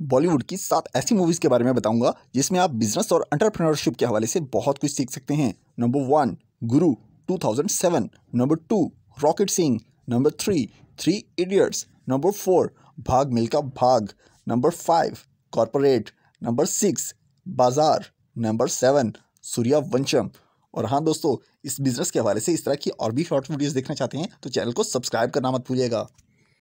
बॉलीवुड की सात ऐसी मूवीज़ के बारे में बताऊँगा, जिसमें आप बिज़नेस और एंटरप्रेन्योरशिप के हवाले से बहुत कुछ सीख सकते हैं। Number one Guru 2007 number two Rocket Singh number three Three Idiots number four Bhaag Milkha Bhaag number five Corporate number six Bazaar number seven Suryavamsam और हाँ दोस्तों, इस बिज़नेस के हवाले से इस तरह की और भी शॉर्ट वीडियोस देखना चाहते हैं तो चैनल को सब्सक्राइब करना मत भूलिएगा।